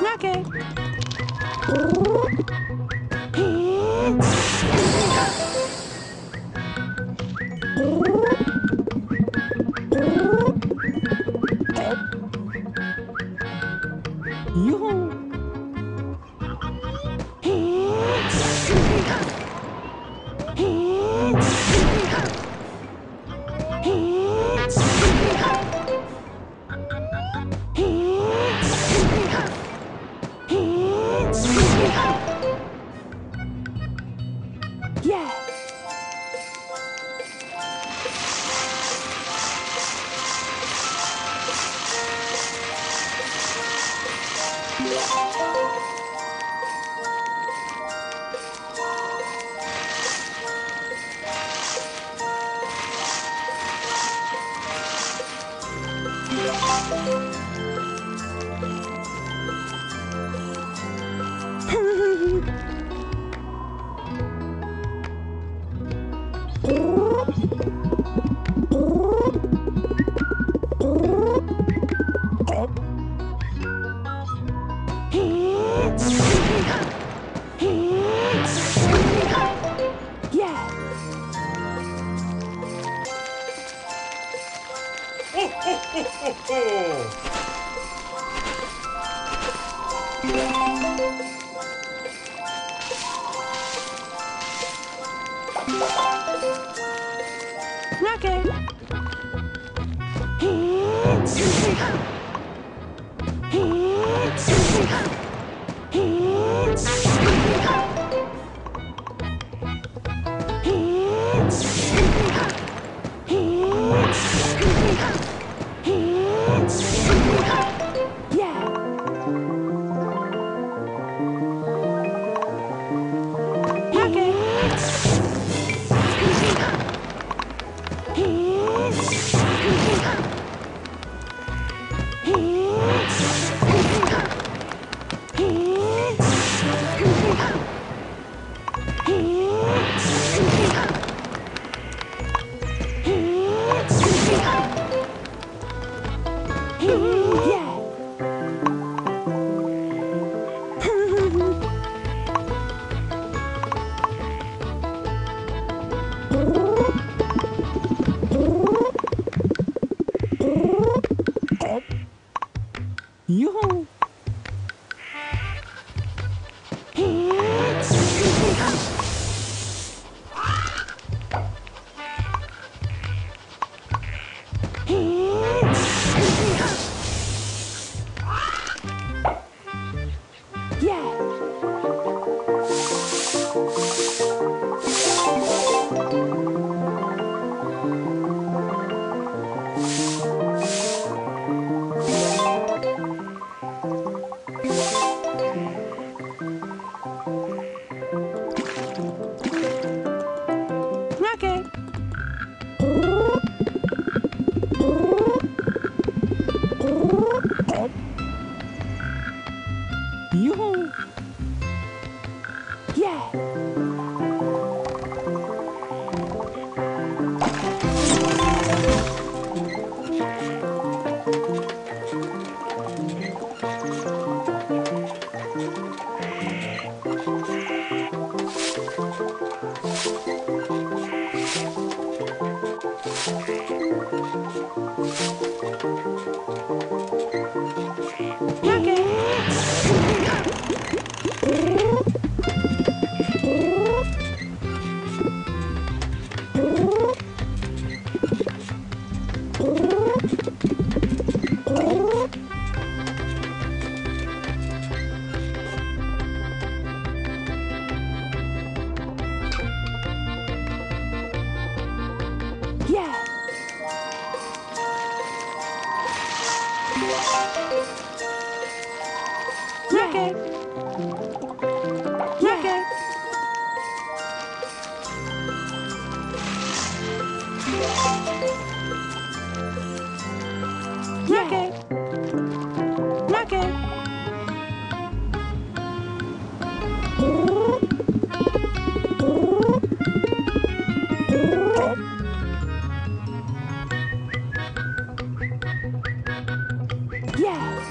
Rocket. Yoo-hoo. Yeah. Rocket. Yoo-hoo! Yeah! Okay. Yeah.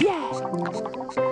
Yeah. Hmm.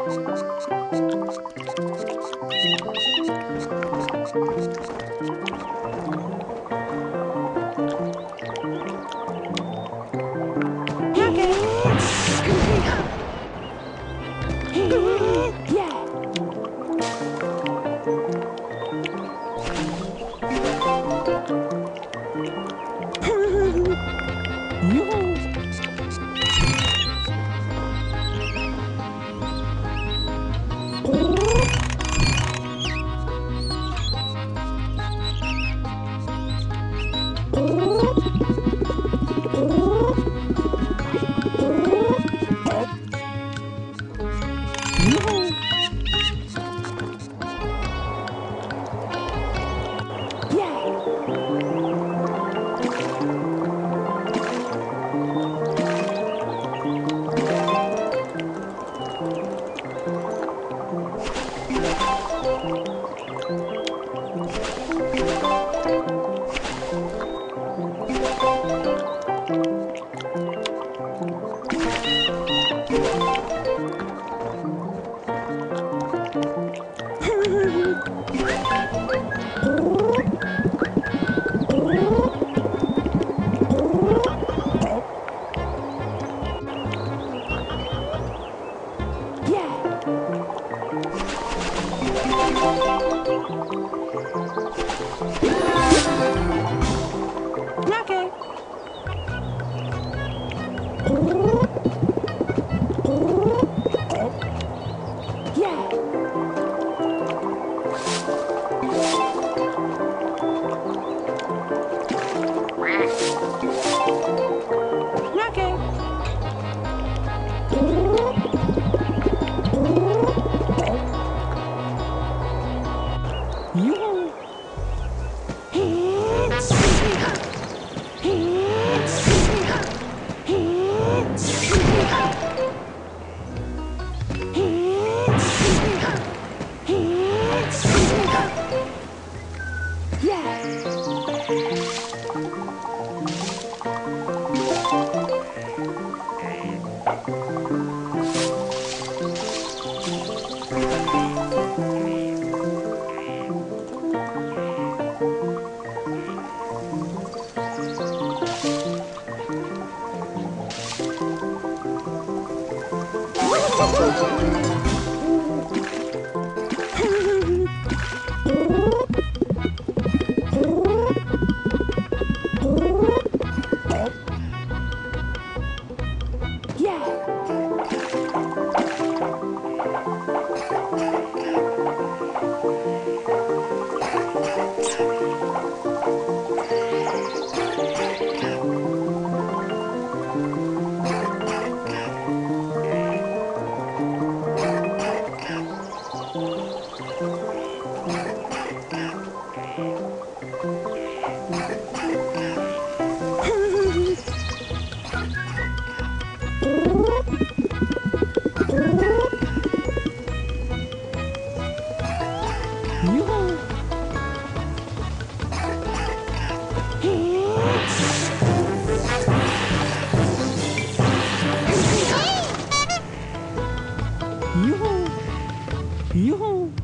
Yoo-hoo. Yeah.